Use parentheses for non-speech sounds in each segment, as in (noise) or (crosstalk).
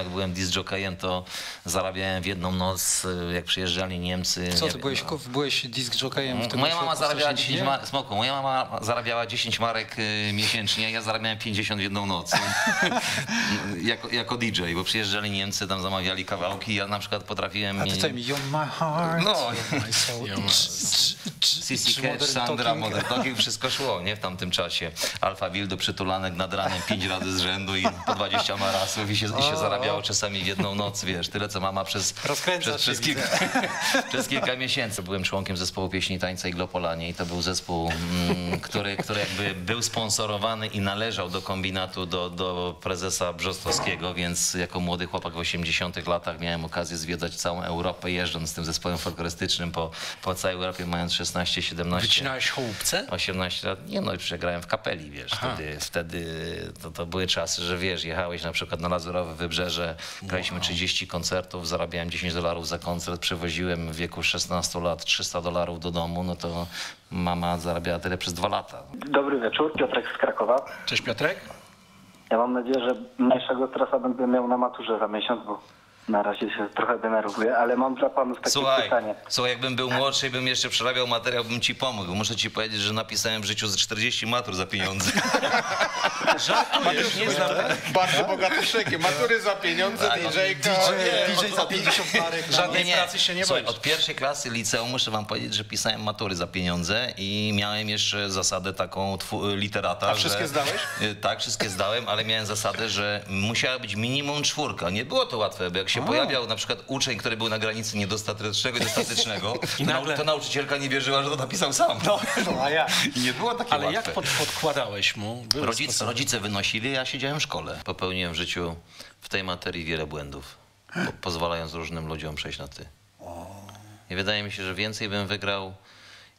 Jak byłem disc-jockeyem, to zarabiałem w jedną noc, y, jak przyjeżdżali Niemcy. Co ty wiem, byłeś, no. byłeś disc jockeyem w tym Moja mama zarabiała w 10 Straszynie? marek, smoku, moja mama zarabiała 10 marek y, miesięcznie, ja zarabiałem 50 w jedną noc. (laughs) jako, jako DJ, bo przyjeżdżali Niemcy, tam zamawiali kawałki, ja na przykład potrafiłem... A ty mi, you're my heart, No. you're my soul. (laughs) CC Modern Sandra? Modern Talking, wszystko szło, nie, w tamtym czasie. Alfa Wildo przytulanek nad ranem, pięć razy z rzędu i po 20 marasów i się, i się zarabiało czasami w jedną noc, wiesz, tyle co mama przez, (laughs) przez, przez, kilka, (laughs) przez kilka miesięcy. Byłem członkiem zespołu pieśni, tańca i Glopolanie i to był zespół, mm, który, który jakby był sponsorowany i należał do kombinatu, do, do prezesa Brzostowskiego, więc jako młody chłopak w 80 latach miałem okazję zwiedzać całą Europę, jeżdżąc z tym zespołem folklorystycznym po, po całej Europie, mając 16-17 Wycinałeś chołupce? 18 lat, nie no, i przegrałem w kapeli, wiesz, wtedy, wtedy to, to były czasy, że wiesz, jechałeś na przykład na Lazurowe Wybrzeże, graliśmy 30 koncertów, zarabiałem 10 dolarów za koncert, przewoziłem w wieku 16 lat 300 dolarów do domu, no to mama zarabiała tyle przez dwa lata. Dobry wieczór, Piotrek z Krakowa. Cześć Piotrek. Ja mam nadzieję, że mniejszego stresa będę miał na maturze za miesiąc, bo na razie się trochę denerwuję, ale mam dla panów takie Słuchaj, pytanie. słuchaj, jakbym był młodszy i bym jeszcze przerabiał materiał, bym ci pomógł. Muszę ci powiedzieć, że napisałem w życiu z 40 matur za pieniądze. (laughs) Żartujesz, nie znam. Bardzo bogaty szykiem. Matury za pieniądze, Tak, DJ-ka. DJ, DJ za 50 marek. na- Żadnej pracy się nie Słuchaj, boisz. od pierwszej klasy liceum muszę wam powiedzieć, że pisałem matury za pieniądze i miałem jeszcze zasadę taką literata. A wszystkie że, zdałeś? (laughs) Tak, wszystkie zdałem, ale miałem zasadę, że musiała być minimum czwórka. Nie było to łatwe, bo jak się pojawiał na przykład uczeń, który był na granicy niedostatecznego i dostatecznego, (laughs) to, nagle- to nauczycielka nie wierzyła, że to napisał sam. No, no, a ja. I nie było takie Ale łatwe. jak pod, podkładałeś mu? Sposoby. rodzice wynosili, ja siedziałem w szkole. Popełniłem w życiu w tej materii wiele błędów, po, pozwalając różnym ludziom przejść na ty. I wydaje mi się, że więcej bym wygrał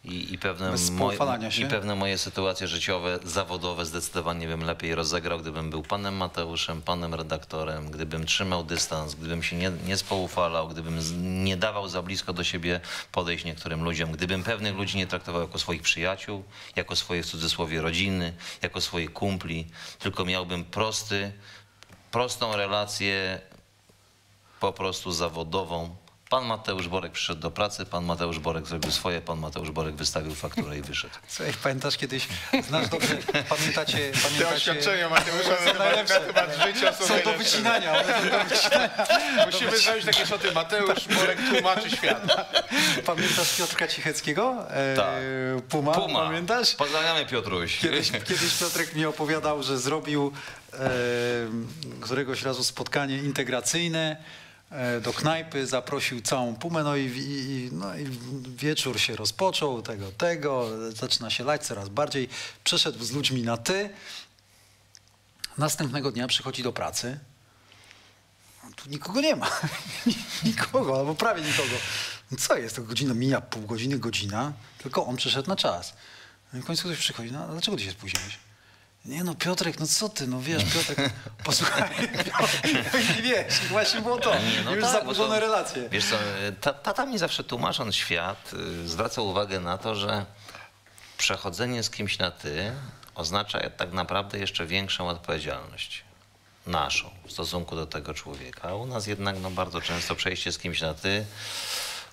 i, i, pewne, moje, i pewne moje sytuacje życiowe, zawodowe zdecydowanie bym lepiej rozegrał, gdybym był panem Mateuszem, panem redaktorem, gdybym trzymał dystans, gdybym się nie, nie spoufalał, gdybym nie dawał za blisko do siebie podejść niektórym ludziom, gdybym pewnych ludzi nie traktował jako swoich przyjaciół, jako swoje w cudzysłowie rodziny, jako swoich kumpli, tylko miałbym prosty, prostą relację po prostu zawodową. Pan Mateusz Borek przyszedł do pracy, pan Mateusz Borek zrobił swoje, pan Mateusz Borek wystawił fakturę i wyszedł. (laughs) Słuchaj, pamiętasz kiedyś, znasz dobrze, pamiętacie, Te pamiętacie... oświadczenia Mateusza temat, najlepsze. na temat życia są, Są do wycinania, one są do wycinania. Musimy zrobić takie szoty. Mateusz Borek tłumaczy świat. Pamiętasz Piotrka Cicheckiego? E, Tak. Puma, Puma. pamiętasz? Pozdrawiamy Piotruś. Kiedyś, kiedyś Piotrek mi opowiadał, że zrobił e, któregoś razu spotkanie integracyjne do knajpy, zaprosił całą Pumę, no i, i, no i wieczór się rozpoczął, tego, tego, zaczyna się lać coraz bardziej. Przeszedł z ludźmi na ty. Następnego dnia przychodzi do pracy. Tu nikogo nie ma. (laughs) nikogo, albo prawie nikogo. Co jest? To godzina mija, pół godziny, godzina. Tylko on przyszedł na czas. No i w końcu ktoś przychodzi. No, dlaczego ty się spóźniłeś? Nie no, Piotrek, no co ty, no wiesz, Piotrek, (laughs) posłuchaj, Piotrek, i wiesz, właśnie było to, Nie, no już tak, zaburzone to- relacje. Wiesz co, ta, tata mi zawsze tłumacząc świat, y, zwracał uwagę na to, że przechodzenie z kimś na ty oznacza tak naprawdę jeszcze większą odpowiedzialność naszą w stosunku do tego człowieka. A u nas jednak no, bardzo często przejście z kimś na ty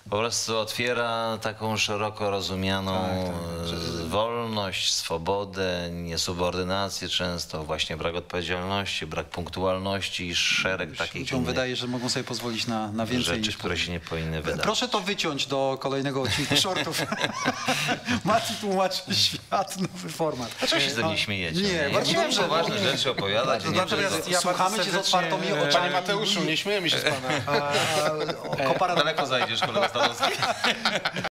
po prostu otwiera taką szeroko rozumianą e, wolność, swobodę, niesubordynację często, właśnie brak odpowiedzialności, brak punktualności i szereg takich Ludziom innych wydaje, że mogą sobie pozwolić na, na więcej rzeczy, niż które się nie powinny wydać. Proszę to wyciąć do kolejnego odcinka shortów. (laughs) Mati tłumaczy świat, nowy format. Dlaczego się ze mnie śmiejecie? Nie, ja bardzo nie mam dobrze. poważne rzeczy opowiadać. Nie natomiast ja Słuchamy cię z otwartymi Panie oczami. Mateuszu, nie śmiejemy się z pana. A, a, kopara Daleko zajdziesz, kolego Stanowski. (laughs)